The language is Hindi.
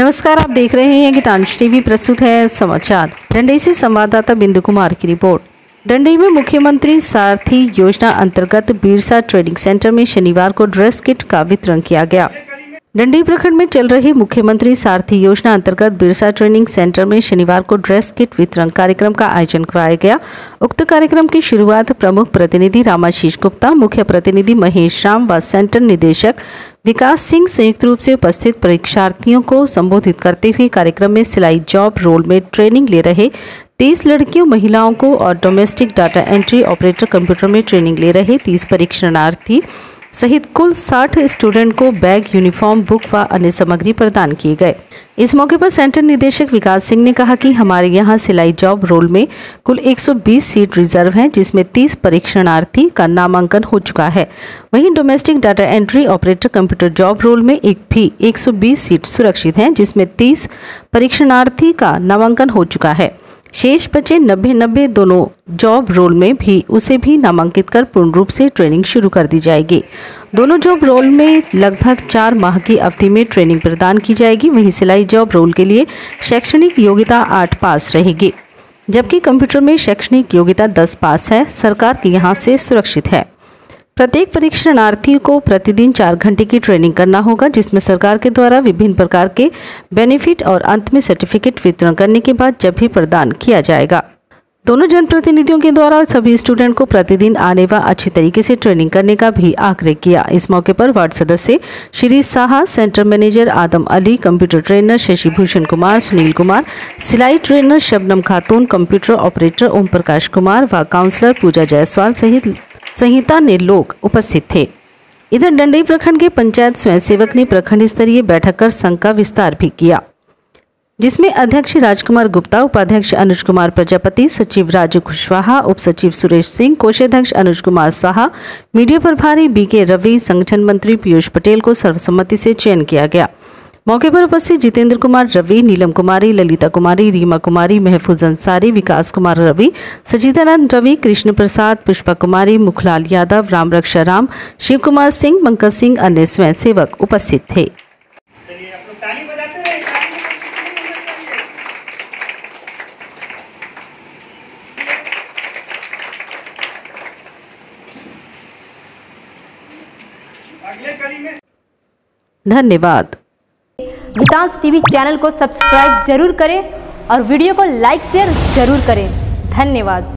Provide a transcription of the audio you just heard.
नमस्कार, आप देख रहे हैं गीतांश टीवी, प्रस्तुत है समाचार। डंडई से संवाददाता बिंदु कुमार की रिपोर्ट। डंडई में मुख्यमंत्री सारथी योजना अंतर्गत बीरसा ट्रेडिंग सेंटर में शनिवार को ड्रेस किट का वितरण किया गया। डंडी प्रखंड में चल रही मुख्यमंत्री सारथी योजना अंतर्गत बिरसा ट्रेनिंग सेंटर में शनिवार को ड्रेस किट वितरण कार्यक्रम का आयोजन कराया गया। उक्त कार्यक्रम की शुरुआत प्रमुख प्रतिनिधि रामाशीष गुप्ता, मुख्य प्रतिनिधि महेश राम व सेंटर निदेशक विकास सिंह संयुक्त रूप से उपस्थित परीक्षार्थियों को संबोधित करते हुए कार्यक्रम में सिलाई जॉब रोल में ट्रेनिंग ले रहे तीस लड़कियों, महिलाओं को और domestic data entry operator computer में ट्रेनिंग ले रहे तीस परीक्षणार्थी सहित कुल 60 स्टूडेंट को बैग यूनिफॉर्म बुक व अन्य सामग्री प्रदान किए गए। इस मौके पर सेंटर निदेशक विकास सिंह ने कहा कि हमारे यहाँ सिलाई जॉब रोल में कुल 120 सीट रिज़र्व हैं, जिसमें 30 परीक्षणार्थी का नामांकन हो चुका है। वहीं domestic data entry operator computer job role में एक भी 120 सीट सुरक्षित हैं, जिसमें 30 परीक्षणार्थी का नामांकन हो चुका है। शेष बचे नब्बे नब्बे दोनों जॉब रोल में भी उसे भी नामांकित कर पूर्ण रूप से ट्रेनिंग शुरू कर दी जाएगी। दोनों जॉब रोल में लगभग चार माह की अवधि में ट्रेनिंग प्रदान की जाएगी। वहीं सिलाई जॉब रोल के लिए शैक्षणिक योग्यता आठ पास रहेगी, जबकि कंप्यूटर में शैक्षणिक योग्यता दस पास है। सरकार के यहाँ से सुरक्षित है। प्रत्येक परीक्षणार्थी को प्रतिदिन चार घंटे की ट्रेनिंग करना होगा, जिसमें सरकार के द्वारा विभिन्न प्रकार के बेनिफिट और अंत में सर्टिफिकेट वितरण करने के बाद जब भी प्रदान किया जाएगा। दोनों जनप्रतिनिधियों के द्वारा सभी स्टूडेंट को प्रतिदिन आने व अच्छी तरीके से ट्रेनिंग करने का भी आग्रह किया। इस मौके पर वार्ड सदस्य Shri Saha centre manager Adam Ali computer trainer Shashi Bhushan Kumar, Sunil Kumar, सिलाई trainer Shabnam Khatun computer operator Om Prakash Kumar व काउंसलर पूजा जायसवाल सहित संहिता ने लोग उपस्थित थे। इधर डंडई प्रखंड के पंचायत स्वयंसेवक ने प्रखंड स्तरीय बैठक कर संघ का विस्तार भी किया, जिसमें अध्यक्ष राजकुमार गुप्ता, उपाध्यक्ष अनुज कुमार प्रजापति, सचिव राजू कुशवाहा उप सचिव सुरेश सिंह, कोषाध्यक्ष अनुज कुमार साहा, मीडिया प्रभारी बीके रवि, संगठन मंत्री पीयूष पटेल को सर्वसम्मति से चयन किया गया। मौके पर उपस्थित जितेंद्र कुमार रवि, नीलम कुमारी, ललिता कुमारी, रीमा कुमारी, महफूज अंसारी, विकास कुमार रवि, सचिदानंद रवि, कृष्ण प्रसाद, पुष्पा कुमारी, मुखलाल यादव, राम रक्षा राम, शिव कुमार सिंह, पंकज सिंह, अन्य स्वयं सेवक उपस्थित थे। धन्यवाद। गीतांश टीवी चैनल को सब्सक्राइब ज़रूर करें और वीडियो को लाइक शेयर ज़रूर करें। धन्यवाद।